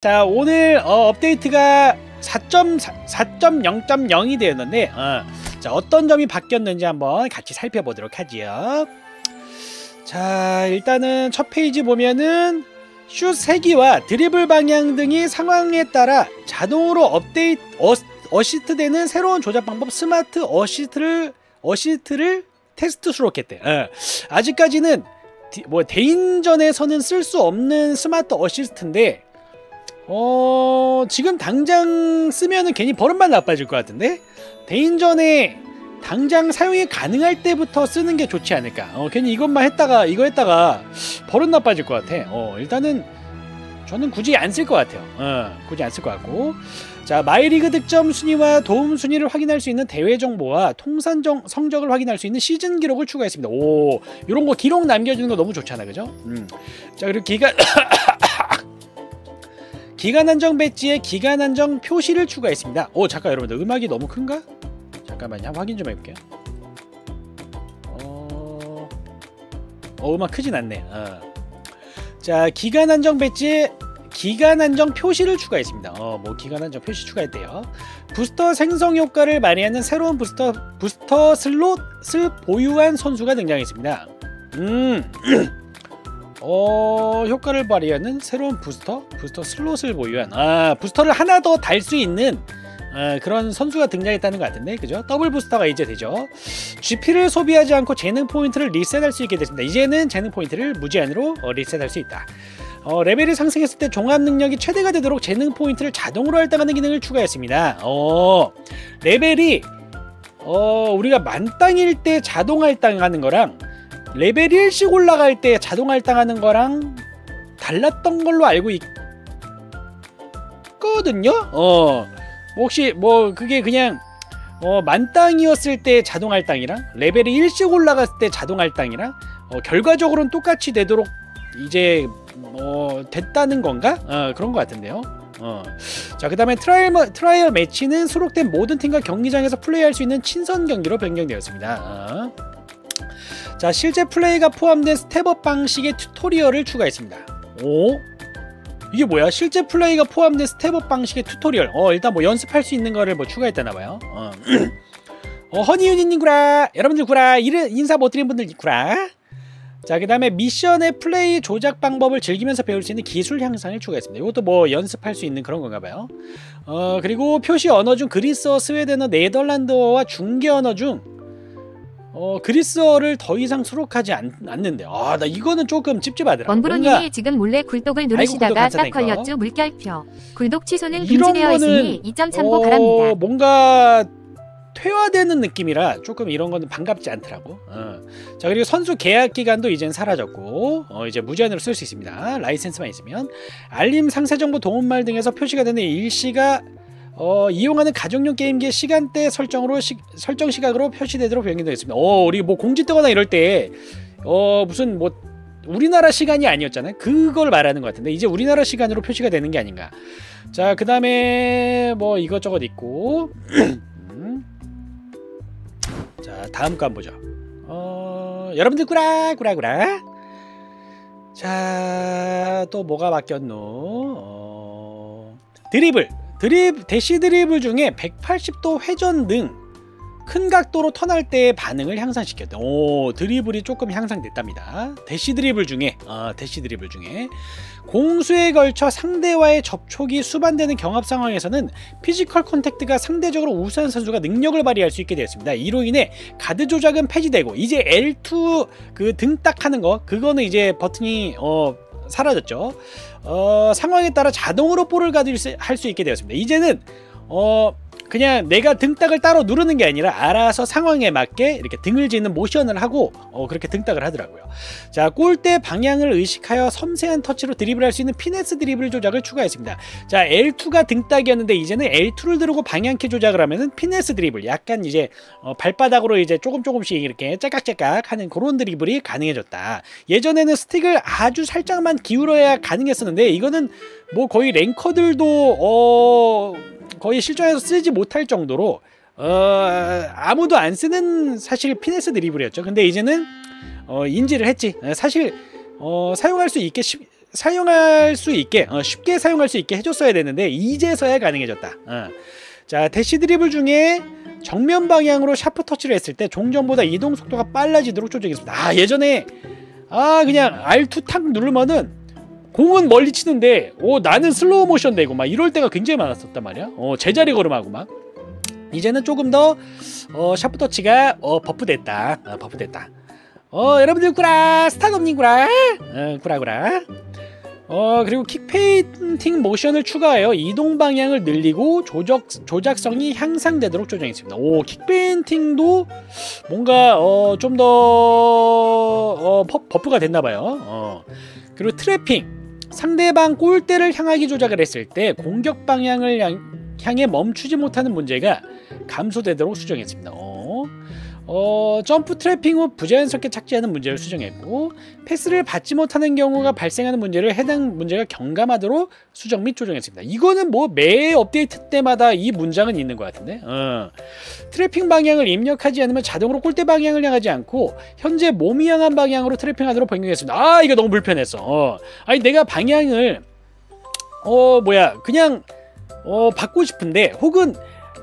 자 오늘 어, 업데이트가 4.0.0이 되었는데 어, 자 어떤 점이 바뀌었는지 한번 같이 살펴보도록 하지요. 자 일단은 첫 페이지 보면은 슛 세기와 드리블 방향 등이 상황에 따라 자동으로 업데이트 어, 어시스트 되는 새로운 조작 방법 스마트 어시스트를 어시스트를 테스트 수록했대. 어, 아직까지는 디, 뭐 대인전에서는 쓸 수 없는 스마트 어시스트인데 어 지금 당장 쓰면은 괜히 버릇만 나빠질 것 같은데? 대인전에 당장 사용이 가능할 때부터 쓰는 게 좋지 않을까? 어 괜히 이것만 했다가 이거 했다가 버릇 나빠질 것 같아. 어 일단은 저는 굳이 안 쓸 것 같아요. 어 굳이 안 쓸 것 같고. 자 마이리그 득점 순위와 도움 순위를 확인할 수 있는 대회 정보와 통산 정, 성적을 확인할 수 있는 시즌 기록을 추가했습니다. 오 이런 거 기록 남겨주는 거 너무 좋잖아 그죠? 음자 그리고 기간 기간 한정 배지에 기간 한정 표시를 추가했습니다. 오 잠깐 여러분들 음악이 너무 큰가? 잠깐만요 확인 좀 해볼게요. 어, 어 음악 크진 않네. 어. 자 기간 한정 배지에 기간 한정 표시를 추가했습니다. 어 뭐 기간 한정 표시 추가했대요. 부스터 생성 효과를 발휘하는 새로운 부스터 부스터 슬롯을 보유한 선수가 등장했습니다. 음. 어 효과를 발휘하는 새로운 부스터 부스터 슬롯을 보유한 아 부스터를 하나 더 달 수 있는 아, 그런 선수가 등장했다는 것 같은데 그죠? 더블 부스터가 이제 되죠. GP를 소비하지 않고 재능 포인트를 리셋할 수 있게 됐습니다. 이제는 재능 포인트를 무제한으로 어, 리셋할 수 있다. 어, 레벨이 상승했을 때 종합 능력이 최대가 되도록 재능 포인트를 자동으로 할당하는 기능을 추가했습니다. 어 레벨이 어 우리가 만땅일 때 자동 할당하는 거랑 레벨 1씩 올라갈 때 자동 할당하는 거랑 달랐던 걸로 알고 있거든요. 어. 혹시 뭐 그게 그냥 어, 만땅이었을 때 자동 할당이랑 레벨이 1씩 올라갔을 때 자동 할당이랑 어, 결과적으로는 똑같이 되도록 이제 뭐 됐다는 건가? 어, 그런 것 같은데요. 어. 자, 그 다음에 트라이얼, 트라이얼 매치는 수록된 모든 팀과 경기장에서 플레이할 수 있는 친선 경기로 변경되었습니다. 어. 자 실제 플레이가 포함된 step-up 방식의 튜토리얼을 추가했습니다 오? 이게 뭐야? 실제 플레이가 포함된 step-up 방식의 튜토리얼 어 일단 뭐 연습할 수 있는 거를 뭐 추가했다나봐요 어. 어 허니유니님 구라 여러분들 구라 인사 못 드린 분들 구라 자, 그 다음에 미션의 플레이 조작 방법을 즐기면서 배울 수 있는 기술 향상을 추가했습니다. 이것도 뭐 연습할 수 있는 그런 건가 봐요. 어, 그리고 표시 언어 중 그리스어, 스웨덴어, 네덜란드어와 중계 언어 중 어, 그리스어를 더 이상 수록하지 않, 는데 아, 나 이거는 조금 찝찝하더라. 원브로님이 뭔가... 지금 몰래 굴독을 누르시다가 딱 걸렸죠. 물결표. 굴독 취소는 금지되어 있으니 2점 참고 어, 바랍니다. 뭔가 퇴화되는 느낌이라 조금 이런 거는 반갑지 않더라고. 어. 자 그리고 선수 계약 기간도 이젠 사라졌고 어, 이제 무제한으로 쓸 수 있습니다. 라이센스만 있으면 알림 상세 정보 도움말 등에서 표시가 되는 일시가 어, 이용하는 가정용 게임기의 시간대 설정으로 시, 설정 시각으로 표시되도록 변경되었습니다. 어, 우리 뭐 공지 뜨거나 이럴 때 어, 무슨 뭐 우리나라 시간이 아니었잖아요. 그걸 말하는 것 같은데 이제 우리나라 시간으로 표시가 되는 게 아닌가. 자, 그 다음에 뭐 이것저것 있고 음. 자, 다음 거 한번 보죠. 어, 여러분들 구라 구라 구라. 자, 또 뭐가 바뀌었노? 어, 드리블. 드립 대시 드리블 중에 180도 회전 등 큰 각도로 턴할 때의 반응을 향상시켰다. 오 드리블이 조금 향상됐답니다. 대시 드리블 중에 어, 대시 드리블 중에 공수에 걸쳐 상대와의 접촉이 수반되는 경합 상황에서는 physical contact가 상대적으로 우수한 선수가 능력을 발휘할 수 있게 되었습니다. 이로 인해 가드 조작은 폐지되고 이제 L2 그 등딱하는 거 그거는 이제 버튼이 어 사라졌죠. 어, 상황에 따라 자동으로 볼을 가질 수 있게 되었습니다. 이제는 어, 그냥 내가 등딱을 따로 누르는 게 아니라 알아서 상황에 맞게 이렇게 등을 짓는 모션을 하고 어, 그렇게 등딱을 하더라고요. 자, 골대 방향을 의식하여 섬세한 터치로 드리블할 수 있는 피네스 드리블 조작을 추가했습니다. 자, L2가 등딱이었는데 이제는 L2를 누르고 방향키 조작을 하면은 피네스 드리블, 약간 이제 어, 발바닥으로 이제 조금 조금씩 이렇게 째깍째깍 하는 그런 드리블이 가능해졌다. 예전에는 스틱을 아주 살짝만 기울여야 가능했었는데 이거는 뭐 거의 랭커들도 어 거의 실전에서 쓰지 못할 정도로 어, 아무도 안 쓰는 사실 피네스 드리블이었죠. 근데 이제는 어, 인지를 했지. 사실 어, 사용할 수 있게 시, 사용할 수 있게 어, 쉽게 사용할 수 있게 해줬어야 되는데 이제서야 가능해졌다. 어. 자 대시 드리블 중에 정면 방향으로 sharp touch를 했을 때 종전보다 이동 속도가 빨라지도록 조정했습니다. 아 예전에 아 그냥 R2 탁 누르면은 공은 멀리 치는데 오 나는 슬로우 모션 되고 막 이럴 때가 굉장히 많았었단 말이야. 어 제자리 걸음하고 막 이제는 조금 더 어, sharp touch가 어, 버프됐다. 어, 버프됐다. 어 여러분들 구라 스타덤님 구라 어, 구라 구라 어 그리고 킥 feinting 모션을 추가하여 이동 방향을 늘리고 조적 조작성이 향상되도록 조정했습니다. 오 킥 feinting도 뭔가 어, 좀더 어, 버프가 됐나봐요. 어. 그리고 트래핑 상대방 골대를 향하기 조작을 했을 때 공격 방향을 향, 향해 멈추지 못하는 문제가 감소되도록 수정했습니다. 어. 어, 점프 트래핑 후 부자연스럽게 착지하는 문제를 수정했고 패스를 받지 못하는 경우가 발생하는 문제를 해당 문제가 경감하도록 수정 및 조정했습니다. 이거는 뭐 매 업데이트 때마다 이 문장은 있는 것 같은데 어. 트래핑 방향을 입력하지 않으면 자동으로 골대 방향을 향하지 않고 현재 몸이 향한 방향으로 트래핑하도록 변경했습니다. 아 이거 너무 불편했어. 어. 아니 내가 방향을 어 뭐야 그냥 어 받고 싶은데 혹은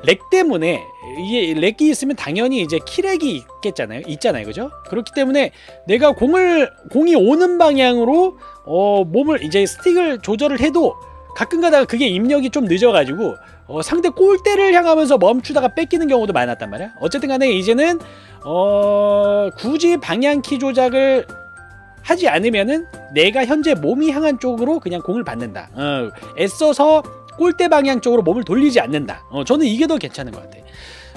렉 때문에 이게 렉이 있으면 당연히 이제 키렉이 있겠잖아요. 있잖아요. 그죠? 그렇기 때문에 내가 공을 공이 오는 방향으로 어 몸을 이제 스틱을 조절을 해도 가끔 가다가 그게 입력이 좀 늦어 가지고 어 상대 골대를 향하면서 멈추다가 뺏기는 경우도 많았단 말이야. 어쨌든 간에 이제는 어 굳이 방향 키 조작을 하지 않으면은 내가 현재 몸이 향한 쪽으로 그냥 공을 받는다. 어, 애써서 골대 방향 쪽으로 몸을 돌리지 않는다. 어, 저는 이게 더 괜찮은 것 같아.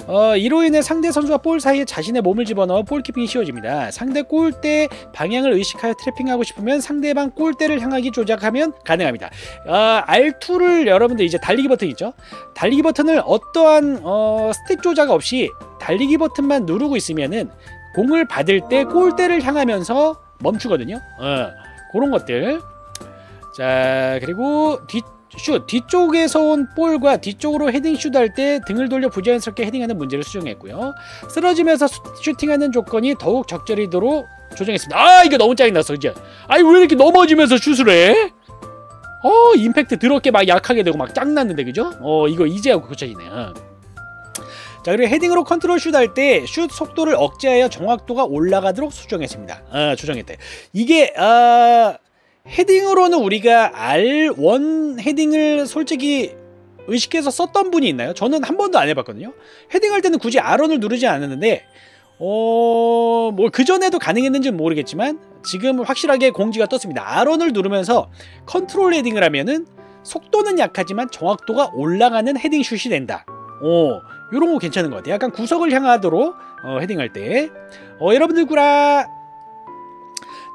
어, 이로 인해 상대 선수와 볼 사이에 자신의 몸을 집어넣어 볼키핑이 쉬워집니다. 상대 골대 방향을 의식하여 트래핑하고 싶으면 상대방 골대를 향하기 조작하면 가능합니다. 어, R2를 여러분들 이제 달리기 버튼 있죠? 달리기 버튼을 어떠한 어, 스틱 조작 없이 달리기 버튼만 누르고 있으면은 공을 받을 때 골대를 향하면서 멈추거든요. 어, 그런 것들. 자 그리고 뒤 슛 뒤쪽에서 온 볼과 뒤쪽으로 헤딩 슛할 때 등을 돌려 부자연스럽게 헤딩하는 문제를 수정했고요. 쓰러지면서 슈팅하는 조건이 더욱 적절하도록 조정했습니다. 아 이거 너무 짜증났어 이제. 아니 왜 이렇게 넘어지면서 슛을 해? 어 임팩트 더럽게 막 약하게 되고 막 짱났는데 그죠? 어 이거 이제야 고쳐지네. 어. 자 그리고 헤딩으로 컨트롤 슛 할 때 슛 속도를 억제하여 정확도가 올라가도록 수정했습니다. 아 조정했대. 이게 아 헤딩으로는 우리가 R1 헤딩을 솔직히 의식해서 썼던 분이 있나요? 저는 한 번도 안 해봤거든요. 헤딩할 때는 굳이 R1을 누르지 않았는데 어... 뭐 그전에도 가능했는지는 모르겠지만 지금 확실하게 공지가 떴습니다. R1을 누르면서 컨트롤 헤딩을 하면은 속도는 약하지만 정확도가 올라가는 헤딩 슛이 된다. 어, 요런 거 괜찮은 것 같아요. 약간 구석을 향하도록 어, 헤딩할 때. 어, 여러분들 구라.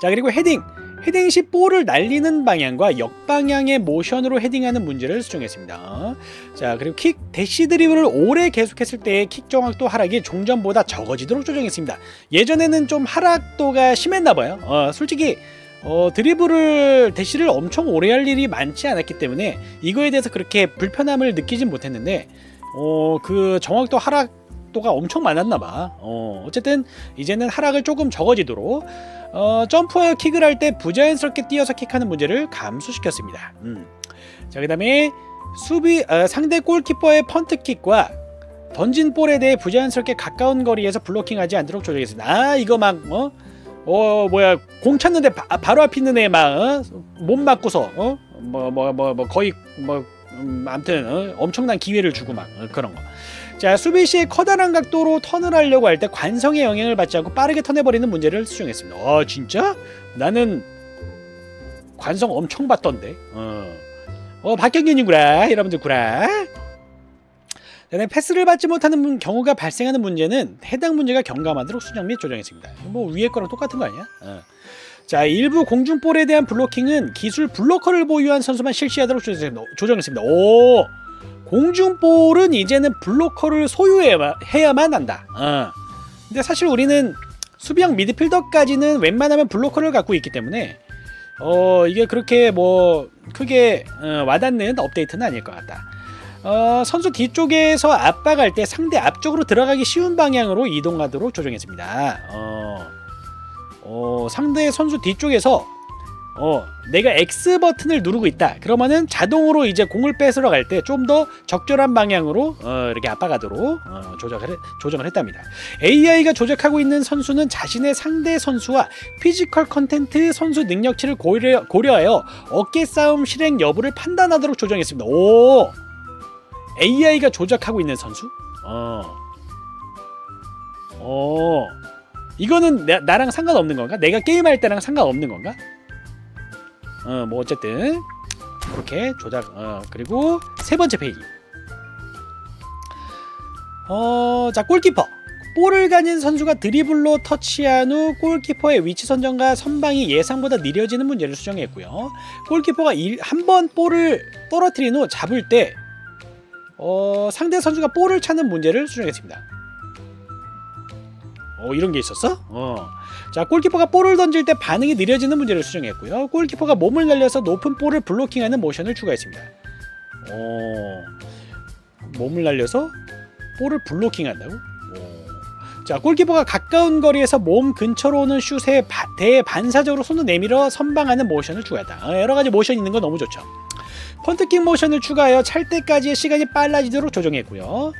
자, 그리고 헤딩. 헤딩 시 볼을 날리는 방향과 역방향의 모션으로 헤딩하는 문제를 수정했습니다. 자 그리고 킥 대시 드리블을 오래 계속했을 때의 킥 정확도 하락이 종전보다 적어지도록 조정했습니다. 예전에는 좀 하락도가 심했나봐요. 어, 솔직히 어, 드리블을 대시를 엄청 오래 할 일이 많지 않았기 때문에 이거에 대해서 그렇게 불편함을 느끼진 못했는데 어, 그 정확도 하락도가 엄청 많았나봐. 어, 어쨌든 이제는 하락을 조금 적어지도록 어, 점프하여 킥을 할 때 부자연스럽게 뛰어서 킥하는 문제를 감소시켰습니다. 음. 자, 그 다음에 수비 어, 상대 골키퍼의 펀트킥과 던진 볼에 대해 부자연스럽게 가까운 거리에서 블로킹하지 않도록 조정했습니다. 아 이거 막 어? 어 뭐야 공 찼는데 바, 로 앞에 있는 애막못 어? 맞고서 어? 뭐 뭐 뭐 뭐 거의 뭐 음, 아무튼 어? 엄청난 기회를 주고 막 어, 그런 거. 자 수비 시에 커다란 각도로 턴을 하려고 할 때 관성의 영향을 받지 않고 빠르게 턴해버리는 문제를 수정했습니다. 아 진짜? 나는 관성 엄청 받던데. 어, 어 박경균이구나 여러분들 구라. 그다음에 패스를 받지 못하는 경우가 발생하는 문제는 해당 문제가 경감하도록 수정 및 조정했습니다. 뭐 위에 거랑 똑같은 거 아니야? 어. 자 일부 공중볼에 대한 블로킹은 기술 블로커를 보유한 선수만 실시하도록 조정했습니다. 오 공중볼은 이제는 블로커를 소유해야만 한다. 어. 근데 사실 우리는 수비형 미드필더까지는 웬만하면 블로커를 갖고 있기 때문에 어 이게 그렇게 뭐 크게 어, 와닿는 업데이트는 아닐 것 같다. 어, 선수 뒤쪽에서 압박할 때 상대 앞쪽으로 들어가기 쉬운 방향으로 이동하도록 조정했습니다. 어, 어, 상대 선수 뒤쪽에서 어, 내가 X 버튼을 누르고 있다. 그러면은 자동으로 이제 공을 뺏으러 갈 때 좀 더 적절한 방향으로 어, 이렇게 압박하도록 어, 조작을 해- 조정을 했답니다. AI가 조작하고 있는 선수는 자신의 상대 선수와 physical contact 선수 능력치를 고려, 고려하여 어깨 싸움 실행 여부를 판단하도록 조정했습니다. 오, AI가 조작하고 있는 선수? 어, 어, 이거는 나, 나랑 상관없는 건가? 내가 게임할 때랑 상관없는 건가? 어, 뭐 어쨌든 그렇게 조작. 어, 그리고 세 번째 페이지. 어, 자 골키퍼. 볼을 가진 선수가 드리블로 터치한 후 골키퍼의 위치 선정과 선방이 예상보다 느려지는 문제를 수정했고요. 골키퍼가 한 번 볼을 떨어뜨린 후 잡을 때 어, 상대 선수가 볼을 찾는 문제를 수정했습니다. 어, 이런 게 있었어? 어. 자, 골키퍼가 볼을 던질 때 반응이 느려지는 문제를 수정했고요. 골키퍼가 몸을 날려서 높은 볼을 블로킹하는 모션을 추가했습니다. 어. 몸을 날려서 볼을 블로킹한다고? 어. 자, 골키퍼가 가까운 거리에서 몸 근처로 오는 슛에 바- 대반사적으로 손을 내밀어 선방하는 모션을 추가했다. 어, 여러 가지 모션이 있는 건 너무 좋죠. 펀트킥 모션을 추가하여 찰 때까지의 시간이 빨라지도록 조정했고요.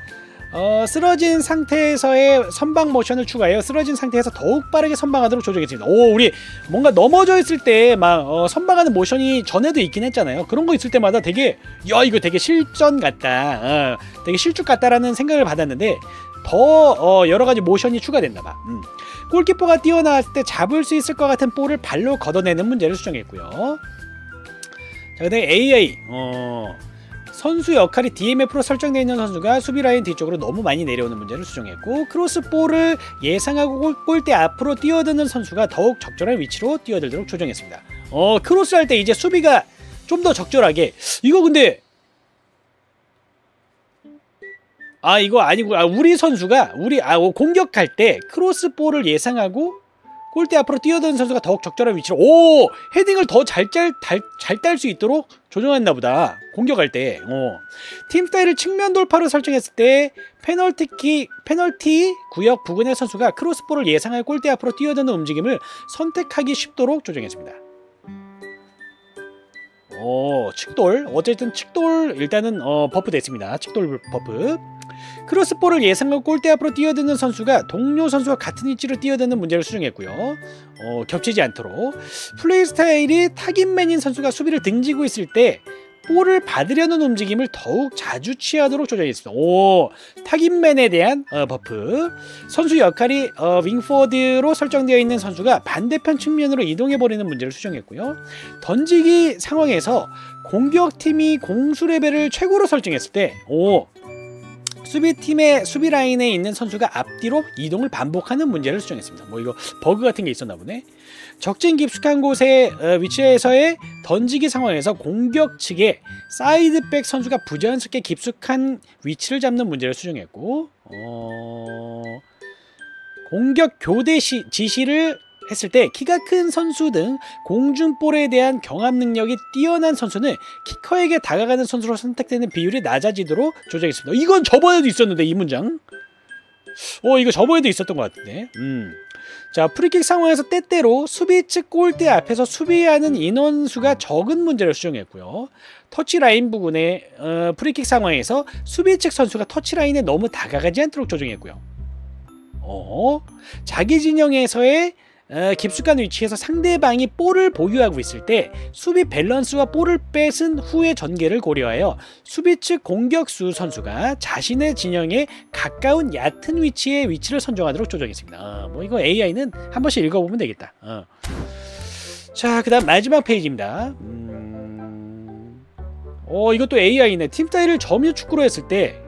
어, 쓰러진 상태에서의 선방 모션을 추가해요. 쓰러진 상태에서 더욱 빠르게 선방하도록 조정했습니다. 오, 우리 뭔가 넘어져 있을 때 막 어, 선방하는 모션이 전에도 있긴 했잖아요. 그런 거 있을 때마다 되게 야 이거 되게 실전 같다, 어, 되게 실축 같다라는 생각을 받았는데 더 어, 여러 가지 모션이 추가됐나 봐. 음. 골키퍼가 뛰어나왔을 때 잡을 수 있을 것 같은 볼을 발로 걷어내는 문제를 수정했고요. 자, 그다음에 AI 어, 선수 역할이 DMF로 설정되어 있는 선수가 수비 라인 뒤쪽으로 너무 많이 내려오는 문제를 수정했고 크로스 볼을 예상하고 골, 골대 앞으로 뛰어드는 선수가 더욱 적절한 위치로 뛰어들도록 조정했습니다. 어 크로스 할 때 이제 수비가 좀 더 적절하게 이거 근데 아 이거 아니고 아, 우리 선수가 우리 아 어, 공격할 때 크로스 볼을 예상하고 골대 앞으로 뛰어드는 선수가 더욱 적절한 위치로 오 헤딩을 더잘딸수 있도록 조정했나 보다 공격할 때 어. 팀 스타일을 측면 돌파로 설정했을 때 페널티키 페널티 구역 부근의 선수가 크로스볼을 예상하여 골대 앞으로 뛰어드는 움직임을 선택하기 쉽도록 조정했습니다. 오 측돌 어쨌든 측돌 일단은 어, 버프 됐습니다. 측돌 버프 크로스볼을 예상하고 골대 앞으로 뛰어드는 선수가 동료 선수와 같은 위치로 뛰어드는 문제를 수정했고요. 어, 겹치지 않도록 플레이 스타일이 target man인 선수가 수비를 등지고 있을 때 볼을 받으려는 움직임을 더욱 자주 취하도록 조정했습니다. 오, target man에 대한 어, 버프. 선수 역할이 어, 윙포워드로 설정되어 있는 선수가 반대편 측면으로 이동해 버리는 문제를 수정했고요. 던지기 상황에서 공격팀이 공수 레벨을 최고로 설정했을 때, 오, 수비팀의 수비 라인에 있는 선수가 앞뒤로 이동을 반복하는 문제를 수정했습니다. 뭐 이거 버그 같은 게 있었나 보네. 적진 깊숙한 곳에 어, 위치에서의 던지기 상황에서 공격 측에 사이드백 선수가 부자연스럽게 깊숙한 위치를 잡는 문제를 수정했고 어... 공격 교대 시, 지시를 했을 때 키가 큰 선수 등 공중볼에 대한 경합 능력이 뛰어난 선수는 키커에게 다가가는 선수로 선택되는 비율이 낮아지도록 조정했습니다. 이건 저번에도 있었는데 이 문장. 어 이거 저번에도 있었던 것 같은데. 음. 자 프리킥 상황에서 때때로 수비 측 골대 앞에서 수비하는 인원수가 적은 문제를 수정했고요. 터치라인 부분의 어, 프리킥 상황에서 수비 측 선수가 터치라인에 너무 다가가지 않도록 조정했고요. 어, 자기 진영에서의 어, 깊숙한 위치에서 상대방이 볼을 보유하고 있을 때 수비 밸런스와 볼을 뺏은 후의 전개를 고려하여 수비 측 공격수 선수가 자신의 진영에 가까운 얕은 위치의 위치를 선정하도록 조정했습니다. 어, 뭐 이거 AI는 한 번씩 읽어보면 되겠다. 어. 자, 그 다음 마지막 페이지입니다. 음... 어, 이것도 AI네. 팀 스타일을 점유 축구로 했을 때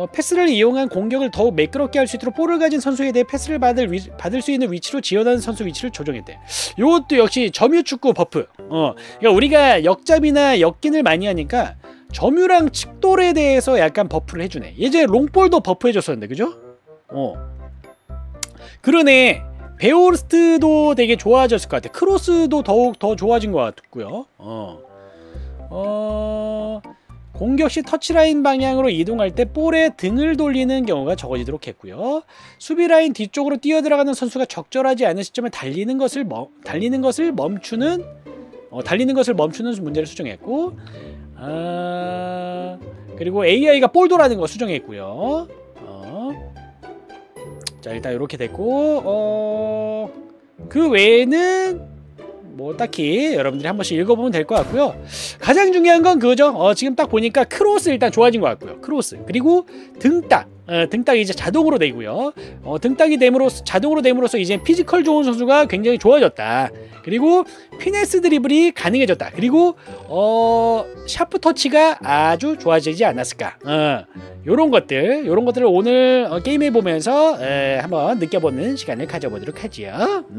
어, 패스를 이용한 공격을 더욱 매끄럽게 할 수 있도록 볼을 가진 선수에 대해 패스를 받을, 위, 받을 수 있는 위치로 지원하는 선수 위치를 조정했대. 이것도 역시 점유 축구 buff. 어, 그러니까 우리가 역짧이나 역긴을 많이 하니까 점유랑 측돌에 대해서 약간 buff를 해주네. 예전에 long ball도 buff 해줬었는데, 그죠? 어. 그러네. 베호르스트도 되게 좋아졌을 것 같아. 크로스도 더욱 더 좋아진 것 같고요. 어. 어. 공격 시 터치라인 방향으로 이동할 때 볼에 등을 돌리는 경우가 적어지도록 했고요. 수비 라인 뒤쪽으로 뛰어들어가는 선수가 적절하지 않은 시점에 달리는 것을 멈, 달리는 것을 멈추는 어, 달리는 것을 멈추는 문제를 수정했고 아, 그리고 AI가 볼 도라는 거 수정했고요. 어. 자 일단 이렇게 됐고 어, 그 외에는 뭐 딱히 여러분들이 한 번씩 읽어보면 될 것 같고요. 가장 중요한 건 그거죠. 어, 지금 딱 보니까 크로스 일단 좋아진 것 같고요. 크로스 그리고 등딱 어, 등딱이 이제 자동으로 되고요. 어, 등딱이 됨으로써 자동으로 됨으로써 이제 physical 좋은 선수가 굉장히 좋아졌다. 그리고 피네스 드리블이 가능해졌다. 그리고 어, 샤프 터치가 아주 좋아지지 않았을까. 어, 요런 것들, 요런 것들을 오늘 어, 게임해 보면서 에, 한번 느껴보는 시간을 가져보도록 하지요. 음.